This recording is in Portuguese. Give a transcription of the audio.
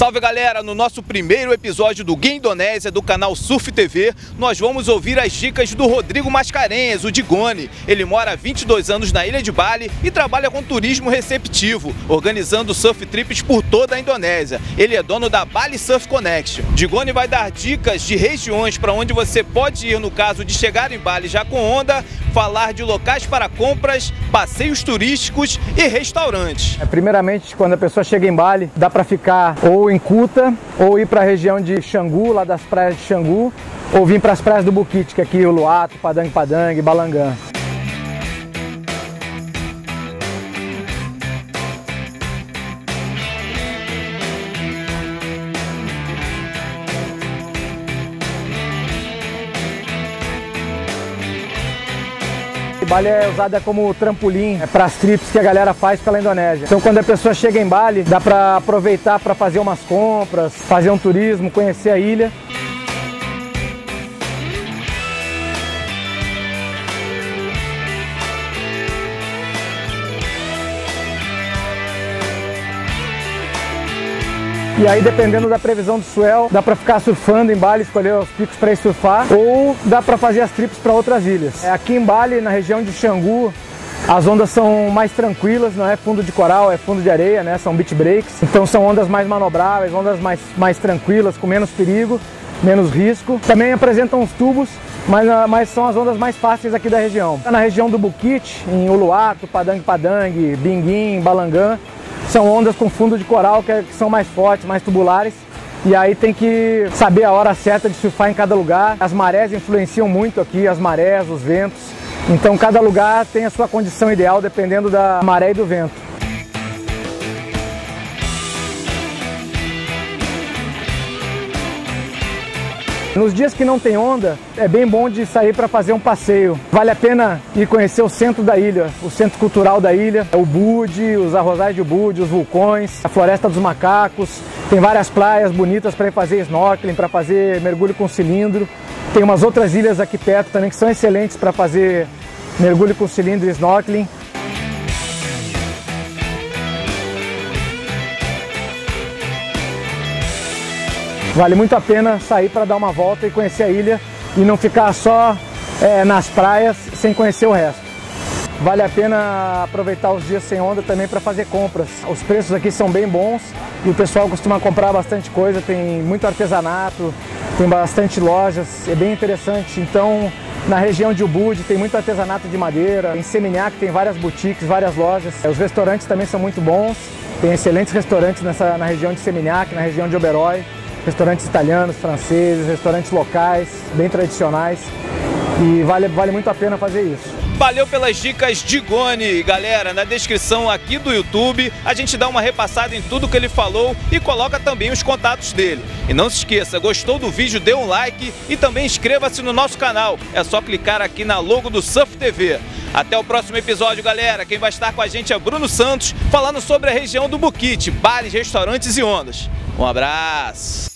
Salve galera, no nosso primeiro episódio do Guia Indonésia do canal Surf TV, nós vamos ouvir as dicas do Rodrigo Mascarenhas, o Digone. Ele mora há 22 anos na ilha de Bali e trabalha com turismo receptivo, organizando surf trips por toda a Indonésia. Ele é dono da Bali Surf Connection. Digone vai dar dicas de regiões para onde você pode ir no caso de chegar em Bali já com onda, falar de locais para compras, passeios turísticos e restaurantes. É, primeiramente, quando a pessoa chega em Bali, dá para ficar ou em Kuta, ou ir para a região de Xangu, lá das praias de Xangu, ou vir para as praias do Bukit, que é aqui o Luato, Padang Padang, Balangã. Bali é usada como trampolim é, para as trips que a galera faz pela Indonésia. Então quando a pessoa chega em Bali, dá para aproveitar para fazer umas compras, fazer um turismo, conhecer a ilha. E aí, dependendo da previsão do swell, dá para ficar surfando em Bali, escolher os picos para ir surfar, ou dá para fazer as trips para outras ilhas. É, aqui em Bali, na região de Xangu, as ondas são mais tranquilas, não é fundo de coral, é fundo de areia, né? São beach breaks. Então são ondas mais manobráveis, ondas mais, mais tranquilas, com menos perigo, menos risco. Também apresentam os tubos, mas, ah, mas são as ondas mais fáceis aqui da região. Na região do Bukit, em Uluwatu, Padang Padang, Binguim, Balangã, são ondas com fundo de coral que, que são mais fortes, mais tubulares. E aí tem que saber a hora certa de surfar em cada lugar. As marés influenciam muito aqui, as marés, os ventos. Então cada lugar tem a sua condição ideal dependendo da maré e do vento. Nos dias que não tem onda, é bem bom de sair para fazer um passeio. Vale a pena ir conhecer o centro da ilha, o centro cultural da ilha, o Bud, os arrozais de Bud, os vulcões, a floresta dos macacos. Tem várias praias bonitas para fazer snorkeling, para fazer mergulho com cilindro. Tem umas outras ilhas aqui perto também que são excelentes para fazer mergulho com cilindro e snorkeling. Vale muito a pena sair para dar uma volta e conhecer a ilha e não ficar só é, nas praias sem conhecer o resto. Vale a pena aproveitar os dias sem onda também para fazer compras. Os preços aqui são bem bons e o pessoal costuma comprar bastante coisa, tem muito artesanato, tem bastante lojas, é bem interessante. Então, na região de Ubud tem muito artesanato de madeira, em Seminhaque tem várias boutiques, várias lojas. Os restaurantes também são muito bons, tem excelentes restaurantes nessa, na região de Seminhaque, na região de Oberoi restaurantes italianos, franceses, restaurantes locais, bem tradicionais. E vale, vale muito a pena fazer isso. Valeu pelas dicas de Goni, galera. Na descrição aqui do YouTube a gente dá uma repassada em tudo que ele falou e coloca também os contatos dele. E não se esqueça, gostou do vídeo, dê um like e também inscreva-se no nosso canal. É só clicar aqui na logo do Surf TV. Até o próximo episódio, galera. Quem vai estar com a gente é Bruno Santos, falando sobre a região do Bukit, bares, restaurantes e ondas. Um abraço!